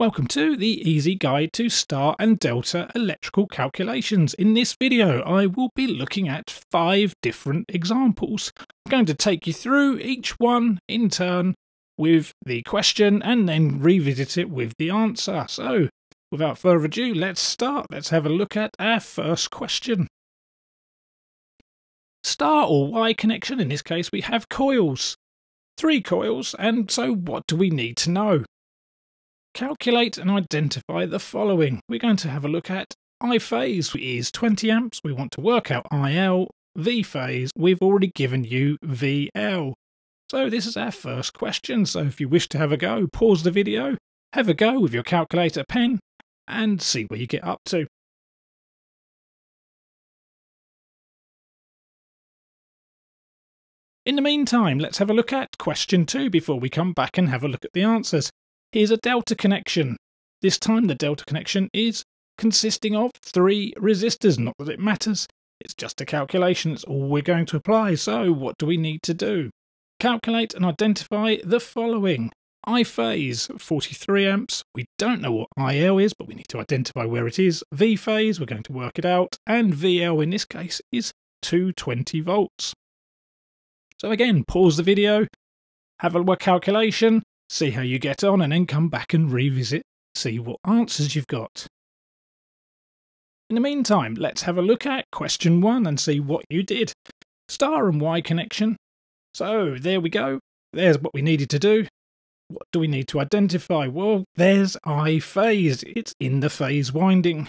Welcome to the easy guide to star and delta electrical calculations. In this video I will be looking at five different examples. I'm going to take you through each one in turn with the question and then revisit it with the answer. So without further ado let's start. Let's have a look at our first question. Star or Y connection, in this case we have coils. Three coils and so what do we need to know? Calculate and identify the following. We're going to have a look at I phase is 20 amps. We want to work out IL. V phase, we've already given you VL. So this is our first question. So if you wish to have a go, pause the video, have a go with your calculator pen, and see where you get up to. In the meantime, let's have a look at question two before we come back and have a look at the answers. Here's a delta connection. This time the delta connection is consisting of three resistors. Not that it matters. It's just a calculation. It's all we're going to apply. So what do we need to do? Calculate and identify the following. I phase 43 amps. We don't know what IL is, but we need to identify where it is. V phase, we're going to work it out. And VL in this case is 220 volts. So again, pause the video, have a calculation, see how you get on, and then come back and revisit, see what answers you've got. In the meantime, let's have a look at question one and see what you did. Star and Y connection. So there we go. There's what we needed to do. What do we need to identify? Well, there's I phase. It's in the phase winding.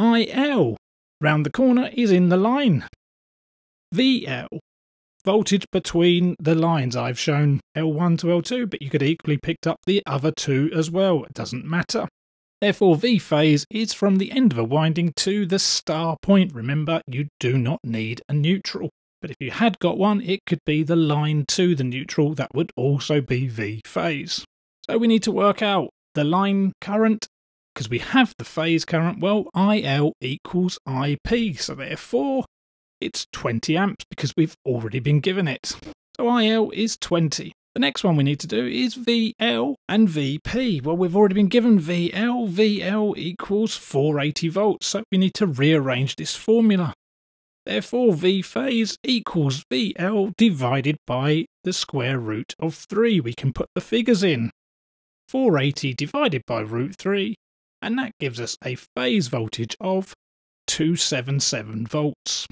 IL round the corner is in the line. VL voltage between the lines. I've shown L1 to L2, but you could equally picked up the other two as well. It doesn't matter. Therefore, V phase is from the end of a winding to the star point. Remember, you do not need a neutral. But if you had got one, it could be the line to the neutral. That would also be V phase. So we need to work out the line current because we have the phase current. Well, IL equals IP. So therefore, it's 20 amps because we've already been given it. So IL is 20. The next one we need to do is VL and VP. Well, we've already been given VL. VL equals 480 volts, so we need to rearrange this formula. Therefore, V phase equals VL divided by the square root of 3. We can put the figures in. 480 divided by root 3, and that gives us a phase voltage of 277 volts.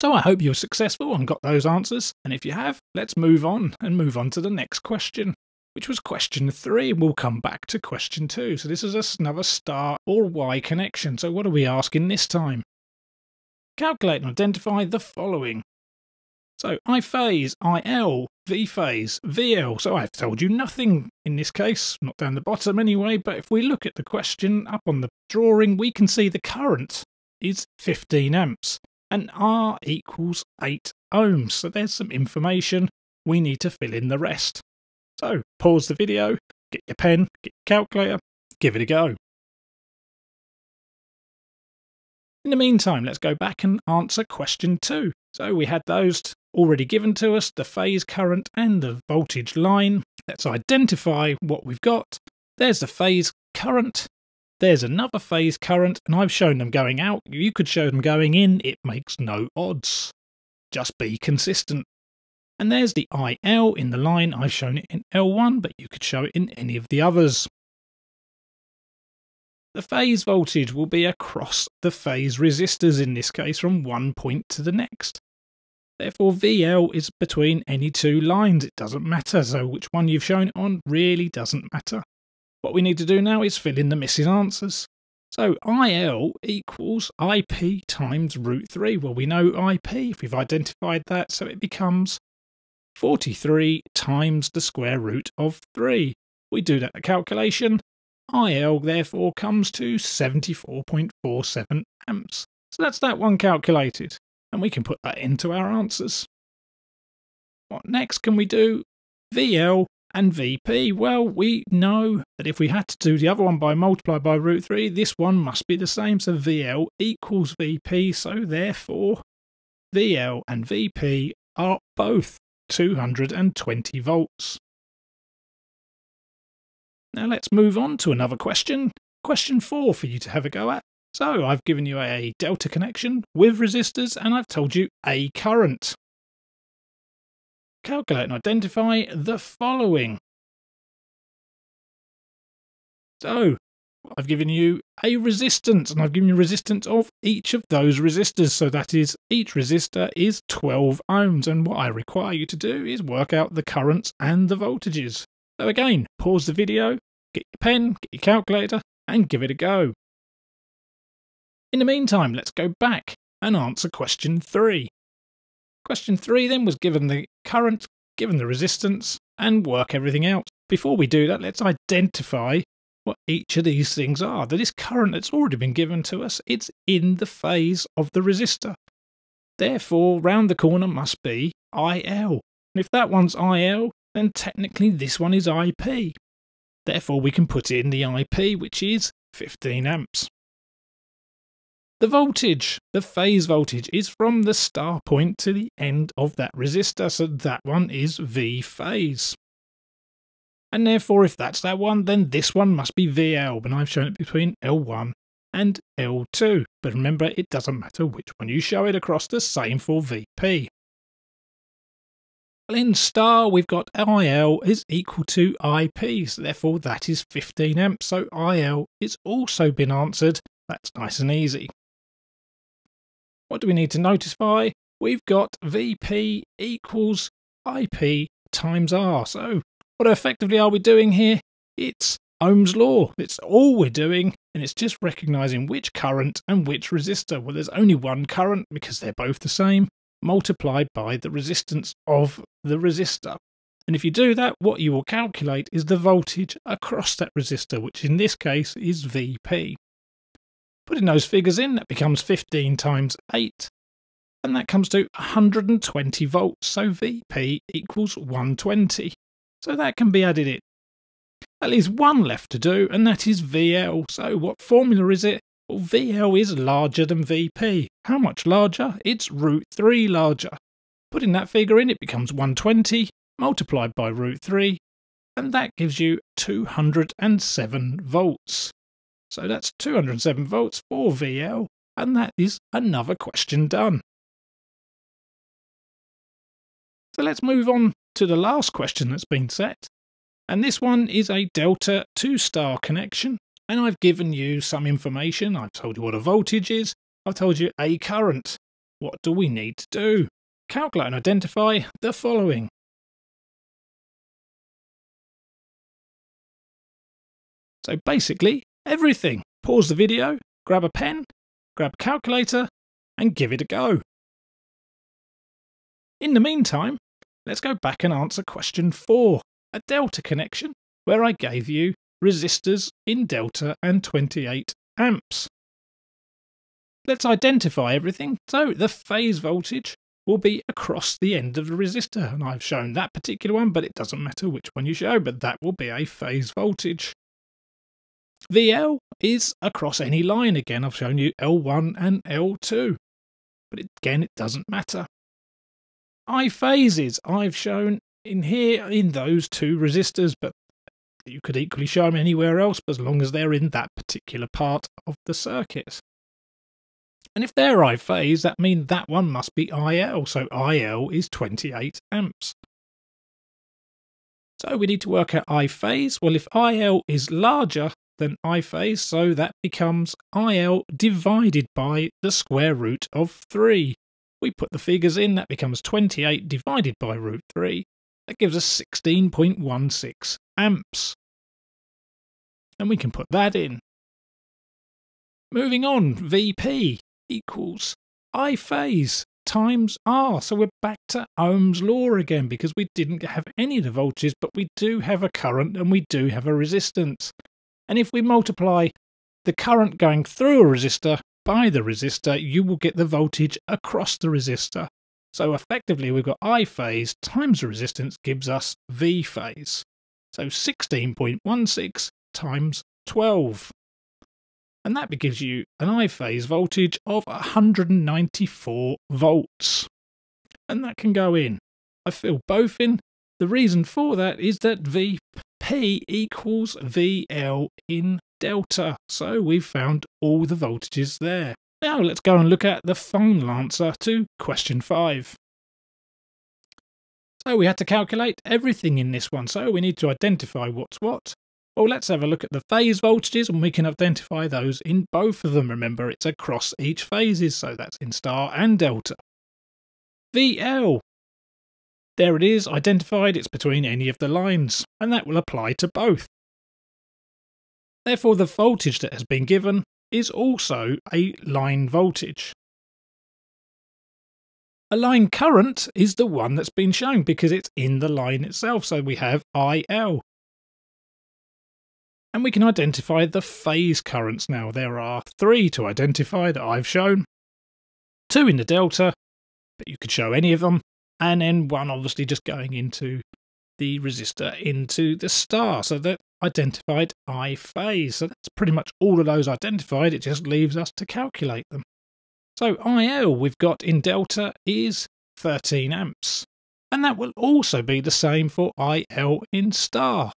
So I hope you're successful and got those answers. And if you have, let's move on and move on to the next question, which was question three. We'll come back to question two. So this is another star or Y connection. So what are we asking this time? Calculate and identify the following. So I phase, IL, V phase, VL. So I've told you nothing in this case, not down the bottom anyway, but if we look at the question up on the drawing, we can see the current is 15 amps and R equals 8 ohms. So there's some information. We need to fill in the rest. So pause the video, get your pen, get your calculator, give it a go. In the meantime, let's go back and answer question two. So we had those already given to us, the phase current and the voltage line. Let's identify what we've got. There's the phase current there's another phase current, and I've shown them going out. You could show them going in, it makes no odds. Just be consistent. And there's the IL in the line. I've shown it in L1, but you could show it in any of the others. The phase voltage will be across the phase resistors in this case from one point to the next. Therefore, VL is between any two lines. It doesn't matter, so which one you've shown on really doesn't matter. What we need to do now is fill in the missing answers. So IL equals IP times root 3. Well, we know IP if we've identified that, so it becomes 43 times the square root of 3. We do that calculation. IL therefore comes to 74.47 amps. So that's that one calculated, and we can put that into our answers. What next can we do? VL and VP, well, we know that if we had to do the other one by multiply by root 3, this one must be the same. So VL equals VP, so therefore VL and VP are both 220 volts. Now let's move on to another question. Question four for you to have a go at. So I've given you a delta connection with resistors and I've told you a current. Calculate and identify the following. So I've given you a resistance and I've given you resistance of each of those resistors. So that is each resistor is 12 ohms and what I require you to do is work out the currents and the voltages. So again, pause the video, get your pen, get your calculator and give it a go. In the meantime, let's go back and answer question 3. Question 3 then was given the current, given the resistance and work everything out. Before we do that, let's identify what each of these things are. That is current that's already been given to us. It's in the phase of the resistor. Therefore, round the corner must be IL. And if that one's IL, then technically this one is IP. Therefore, we can put in the IP, which is 15 amps. The voltage, the phase voltage, is from the star point to the end of that resistor, so that one is V phase. And therefore, if that's that one, then this one must be VL, and I've shown it between L1 and L2. But remember, it doesn't matter which one you show it across, the same for VP. Well, in star, we've got IL is equal to IP, so therefore that is 15 amps. So IL is also been answered. That's nice and easy. What do we need to notify? We've got VP equals IP times R. So what effectively are we doing here? It's Ohm's law. It's all we're doing, and it's just recognizing which current and which resistor. Well, there's only one current because they're both the same multiplied by the resistance of the resistor. And if you do that, what you will calculate is the voltage across that resistor, which in this case is VP. Putting those figures in, that becomes 15 times 8, and that comes to 120 volts, so VP equals 120. So that can be added in. At least one left to do, and that is VL. So what formula is it? Well, VL is larger than VP. How much larger? It's root 3 larger. Putting that figure in, it becomes 120 multiplied by root 3, and that gives you 207 volts. So that's 207 volts for VL, and that is another question done. So let's move on to the last question that's been set. And this one is a delta 2 star connection and I've given you some information. I've told you what a voltage is. I've told you a current. What do we need to do? Calculate and identify the following. So basically, everything. Pause the video, grab a pen, grab a calculator, and give it a go. In the meantime, let's go back and answer question 4, a delta connection, where I gave you resistors in delta and 28 amps. Let's identify everything. So the phase voltage will be across the end of the resistor. And I've shown that particular one, but it doesn't matter which one you show, but that will be a phase voltage. VL is across any line. Again, I've shown you L1 and L2, but again, it doesn't matter. I phases I've shown in here in those two resistors, but you could equally show them anywhere else, as long as they're in that particular part of the circuit. And if they're I phase, that means that one must be IL, so IL is 28 amps. So we need to work out I phase. Well, if IL is larger than I phase, so that becomes IL divided by the square root of 3. We put the figures in, that becomes 28 divided by root 3. That gives us 16.16 amps. And we can put that in. Moving on, VP equals I phase times R. So we're back to Ohm's law again because we didn't have any of the voltages, but we do have a current and we do have a resistance. And if we multiply the current going through a resistor by the resistor, you will get the voltage across the resistor. So effectively, we've got I phase times the resistance gives us V phase. So 16.16 times 12. And that gives you an I phase voltage of 194 volts. And that can go in. I fill both in. The reason for that is that V P equals VL in delta. So we've found all the voltages there. Now let's go and look at the final answer to question 5. So we had to calculate everything in this one. So we need to identify what's what. Well, let's have a look at the phase voltages and we can identify those in both of them. Remember, it's across each phases, so that's in star and delta. VL. There it is, identified, it's between any of the lines, and that will apply to both. Therefore, the voltage that has been given is also a line voltage. A line current is the one that's been shown because it's in the line itself, so we have IL. And we can identify the phase currents now. There are three to identify that I've shown. Two in the delta, but you could show any of them. And then one obviously just going into the resistor into the star. So that identified I phase. So that's pretty much all of those identified. It just leaves us to calculate them. So IL we've got in delta is 13 amps. And that will also be the same for IL in star.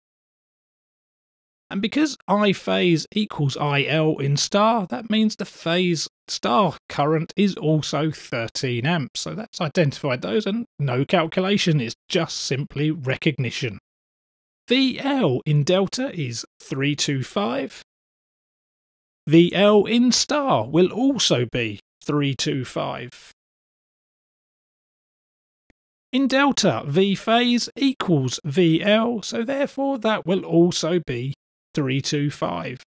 And because I phase equals IL in star, that means the phase star current is also 13 amps. So that's identified those and no calculation, it's just simply recognition. VL in delta is 325. VL in star will also be 325. In delta, V phase equals VL, so therefore that will also be 325.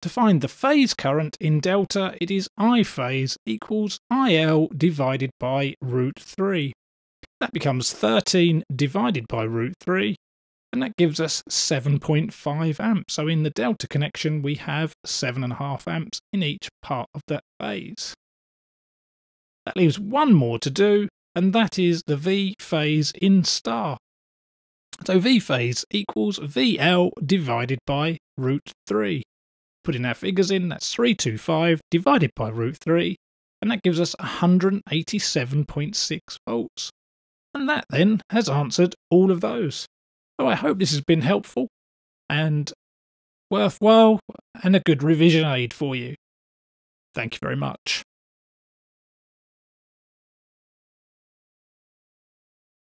To find the phase current in delta, it is I phase equals IL divided by root 3. That becomes 13 divided by root 3, and that gives us 7.5 amps. So in the delta connection, we have 7.5 amps in each part of that phase. That leaves one more to do, and that is the V phase in star. So V phase equals VL divided by root 3. Putting our figures in, that's 325 divided by root 3, and that gives us 187.6 volts. And that then has answered all of those. So I hope this has been helpful and worthwhile and a good revision aid for you. Thank you very much.